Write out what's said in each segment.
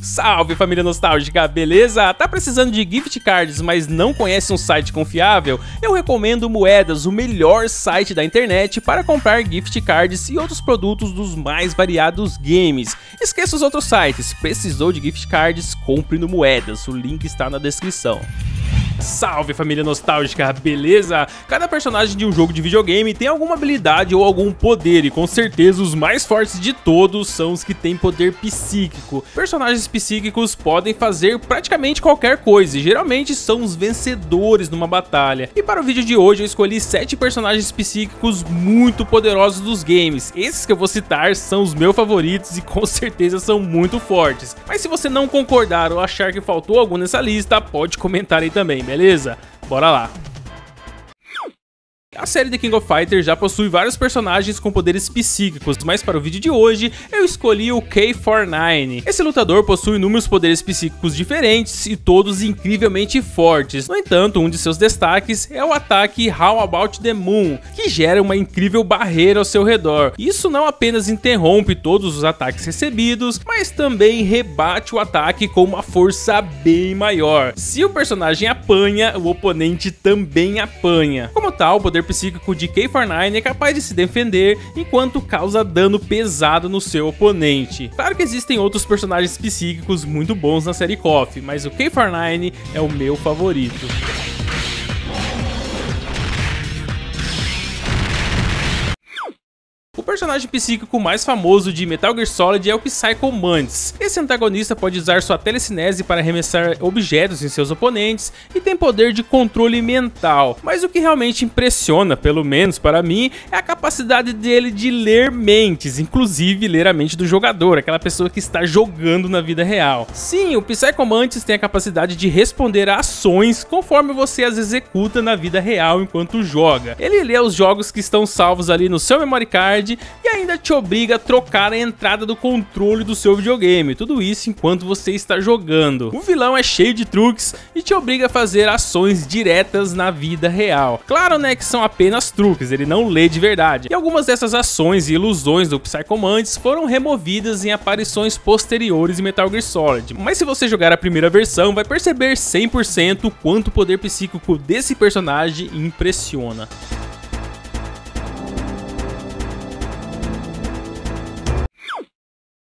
Salve família nostálgica, beleza? Tá precisando de gift cards, mas não conhece um site confiável? Eu recomendo Moedas, o melhor site da internet para comprar gift cards e outros produtos dos mais variados games. Esqueça os outros sites, precisou de gift cards? Compre no Moedas, o link está na descrição. Salve família nostálgica, beleza? Cada personagem de um jogo de videogame tem alguma habilidade ou algum poder e com certeza os mais fortes de todos são os que têm poder psíquico. Personagens psíquicos podem fazer praticamente qualquer coisa e geralmente são os vencedores numa batalha. E para o vídeo de hoje eu escolhi 7 personagens psíquicos muito poderosos dos games. Esses que eu vou citar são os meus favoritos e com certeza são muito fortes. Mas se você não concordar ou achar que faltou algum nessa lista, pode comentar aí também beleza? Bora lá! A série The King of Fighters já possui vários personagens com poderes psíquicos, mas para o vídeo de hoje eu escolhi o K-49. Esse lutador possui inúmeros poderes psíquicos diferentes e todos incrivelmente fortes. No entanto, um de seus destaques é o ataque How About the Moon, que gera uma incrível barreira ao seu redor. Isso não apenas interrompe todos os ataques recebidos, mas também rebate o ataque com uma força bem maior. Se o personagem apanha, o oponente também apanha. Como tal, o poder psíquico de K-49 é capaz de se defender enquanto causa dano pesado no seu oponente. Claro que existem outros personagens psíquicos muito bons na série KOF, mas o K-49 é o meu favorito. Personagem psíquico mais famoso de Metal Gear Solid é o Psycho Mantis. Esse antagonista pode usar sua telecinese para arremessar objetos em seus oponentes e tem poder de controle mental. Mas o que realmente impressiona, pelo menos para mim, é a capacidade dele de ler mentes, inclusive ler a mente do jogador, aquela pessoa que está jogando na vida real. Sim, o Psycho Mantis tem a capacidade de responder a ações conforme você as executa na vida real enquanto joga. Ele lê os jogos que estão salvos ali no seu memory card e ainda te obriga a trocar a entrada do controle do seu videogame, tudo isso enquanto você está jogando. O vilão é cheio de truques e te obriga a fazer ações diretas na vida real. Claro, né, que são apenas truques, ele não lê de verdade. E algumas dessas ações e ilusões do Psychomantis foram removidas em aparições posteriores em Metal Gear Solid. Mas se você jogar a primeira versão, vai perceber 100% o quanto o poder psíquico desse personagem impressiona.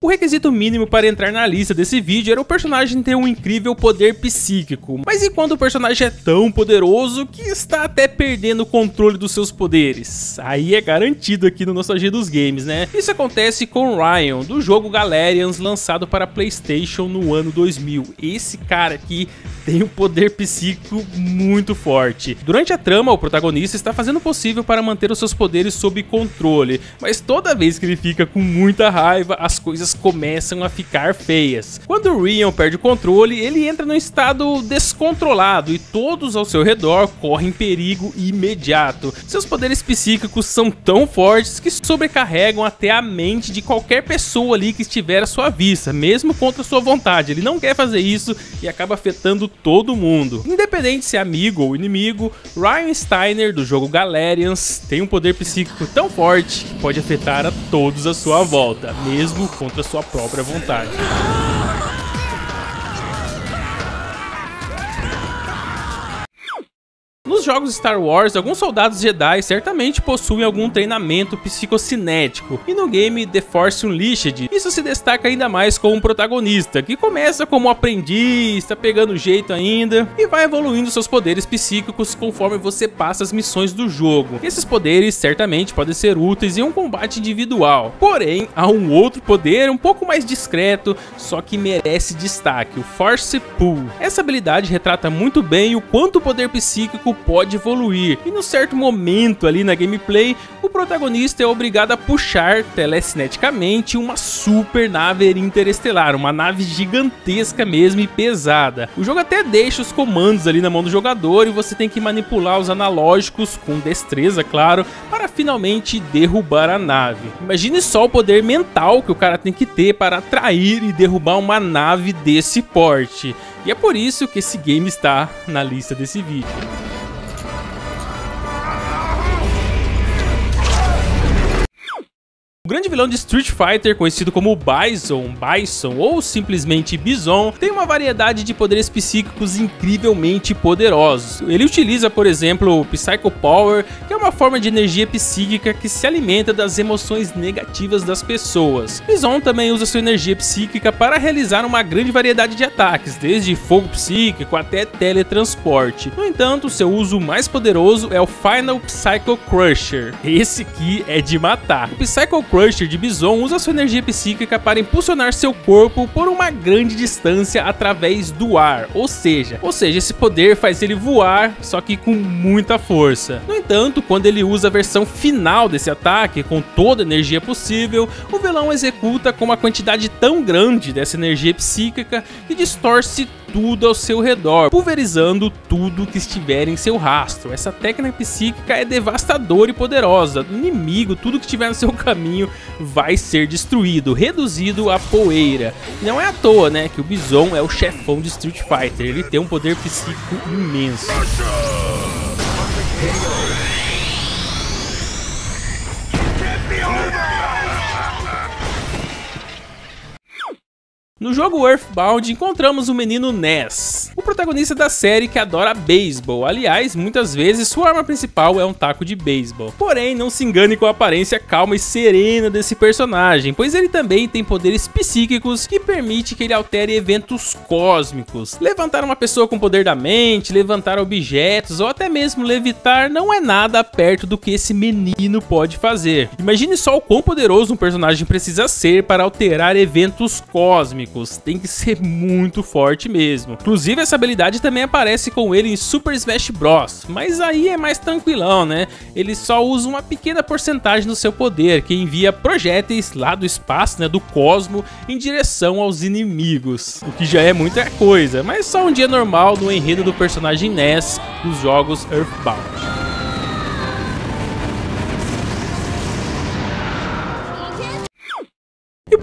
O requisito mínimo para entrar na lista desse vídeo era o personagem ter um incrível poder psíquico, mas e quando o personagem é tão poderoso que está até perdendo o controle dos seus poderes? Aí é garantido aqui no Nostalgia dos Games, né? Isso acontece com Ryan, do jogo Galerians, lançado para Playstation no ano 2000. Esse cara aqui tem um poder psíquico muito forte. Durante a trama, o protagonista está fazendo o possível para manter os seus poderes sob controle, mas toda vez que ele fica com muita raiva, as coisas começam a ficar feias. Quando Rion perde o controle, ele entra num estado descontrolado e todos ao seu redor correm perigo imediato. Seus poderes psíquicos são tão fortes que sobrecarregam até a mente de qualquer pessoa ali que estiver à sua vista, mesmo contra sua vontade. Ele não quer fazer isso e acaba afetando todo mundo. Independente se é amigo ou inimigo, Ryan Steiner do jogo Galerians tem um poder psíquico tão forte que pode afetar a todos à sua volta, mesmo contra sua própria vontade. Nos jogos Star Wars, alguns soldados Jedi certamente possuem algum treinamento psicocinético, e no game The Force Unleashed, isso se destaca ainda mais com um protagonista, que começa como aprendiz, está pegando jeito ainda, e vai evoluindo seus poderes psíquicos conforme você passa as missões do jogo. Esses poderes certamente podem ser úteis em um combate individual, porém, há um outro poder um pouco mais discreto, só que merece destaque, o Force Pull. Essa habilidade retrata muito bem o quanto o poder psíquico pode evoluir. E no certo momento ali na gameplay, o protagonista é obrigado a puxar telecineticamente uma super nave interestelar, uma nave gigantesca mesmo e pesada. O jogo até deixa os comandos ali na mão do jogador e você tem que manipular os analógicos com destreza, claro, para finalmente derrubar a nave. Imagine só o poder mental que o cara tem que ter para atrair e derrubar uma nave desse porte. E é por isso que esse game está na lista desse vídeo. O grande vilão de Street Fighter, conhecido como Bison, Bison ou simplesmente Bison, tem uma variedade de poderes psíquicos incrivelmente poderosos. Ele utiliza, por exemplo, o Psycho Power, que é uma forma de energia psíquica que se alimenta das emoções negativas das pessoas. Bison também usa sua energia psíquica para realizar uma grande variedade de ataques, desde fogo psíquico até teletransporte. No entanto, seu uso mais poderoso é o Final Psycho Crusher. Esse aqui é de matar. O Psycho Crusher de Bison usa sua energia psíquica para impulsionar seu corpo por uma grande distância através do ar, ou seja, ou seja, esse poder faz ele voar, só que com muita força. No entanto, quando ele usa a versão final desse ataque, com toda a energia possível, o vilão executa com uma quantidade tão grande dessa energia psíquica que distorce tudo ao seu redor, pulverizando tudo que estiver em seu rastro. Essa técnica psíquica é devastadora e poderosa. O inimigo, tudo que estiver no seu caminho, vai ser destruído, reduzido a poeira. Não é à toa, né, que o Bison é o chefão de Street Fighter. Ele tem um poder psíquico imenso. No jogo Earthbound, encontramos o menino Ness, o protagonista da série que adora beisebol. Aliás, muitas vezes sua arma principal é um taco de beisebol. Porém, não se engane com a aparência calma e serena desse personagem, pois ele também tem poderes psíquicos que permite que ele altere eventos cósmicos. Levantar uma pessoa com poder da mente, levantar objetos ou até mesmo levitar não é nada perto do que esse menino pode fazer. Imagine só o quão poderoso um personagem precisa ser para alterar eventos cósmicos tem que ser muito forte mesmo. Inclusive essa habilidade também aparece com ele em Super Smash Bros, mas aí é mais tranquilão, né? Ele só usa uma pequena porcentagem do seu poder, que envia projéteis lá do espaço, né, do cosmo, em direção aos inimigos, o que já é muita coisa, mas só um dia normal no enredo do personagem Ness dos jogos Earthbound.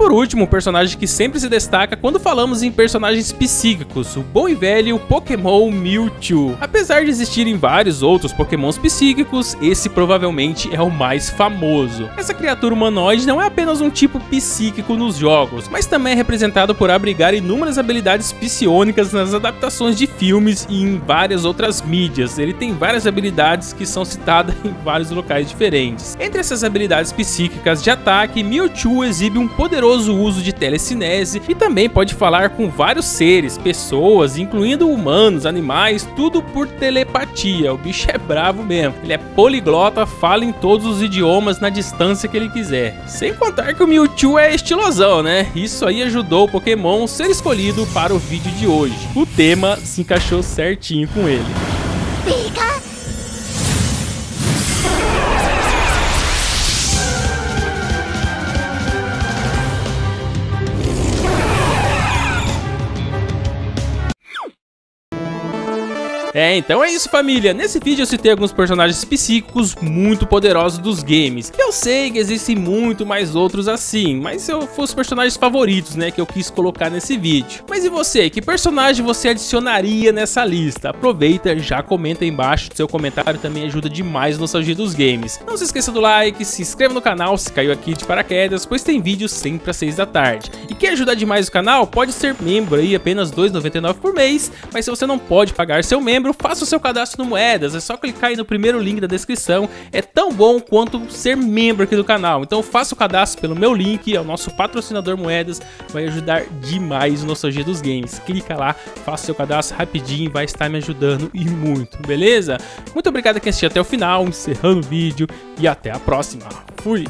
Por último, um personagem que sempre se destaca quando falamos em personagens psíquicos, o bom e velho Pokémon Mewtwo. Apesar de existirem vários outros Pokémons psíquicos, esse provavelmente é o mais famoso. Essa criatura humanoide não é apenas um tipo psíquico nos jogos, mas também é representado por abrigar inúmeras habilidades psionicas nas adaptações de filmes e em várias outras mídias. Ele tem várias habilidades que são citadas em vários locais diferentes. Entre essas habilidades psíquicas de ataque, Mewtwo exibe um poderoso poderoso uso de telecinese e também pode falar com vários seres, pessoas, incluindo humanos, animais, tudo por telepatia. O bicho é bravo mesmo. Ele é poliglota, fala em todos os idiomas na distância que ele quiser. Sem contar que o Mewtwo é estilosão, né? Isso aí ajudou o Pokémon ser escolhido para o vídeo de hoje. O tema se encaixou certinho com ele. É, então é isso família, nesse vídeo eu citei alguns personagens psíquicos muito poderosos dos games. Eu sei que existem muito mais outros assim, mas eu fosse personagens favoritos, né, que eu quis colocar nesse vídeo. Mas e você, que personagem você adicionaria nessa lista? Aproveita, já comenta aí embaixo, seu comentário também ajuda demais no nostalgia dos games. Não se esqueça do like, se inscreva no canal se caiu aqui de paraquedas, pois tem vídeos sempre às 6 da tarde. E quer ajudar demais o canal? Pode ser membro aí, apenas R$ 2,99 por mês, mas se você não pode pagar seu membro, membro, faça o seu cadastro no Moedas. É só clicar aí no primeiro link da descrição. É tão bom quanto ser membro aqui do canal. Então faça o cadastro pelo meu link, é o nosso patrocinador Moedas. Vai ajudar demais o Nostalgia dos Games. Clica lá, faça seu cadastro rapidinho, vai estar me ajudando e muito, beleza? Muito obrigado quem assistiu até o final, encerrando o vídeo e até a próxima. Fui!